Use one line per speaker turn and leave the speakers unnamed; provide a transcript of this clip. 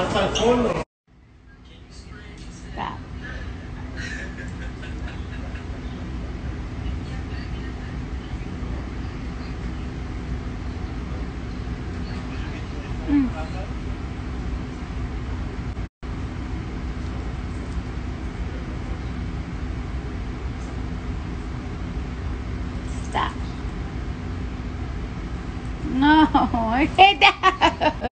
Stop. Mm. Stop. No, I hate that.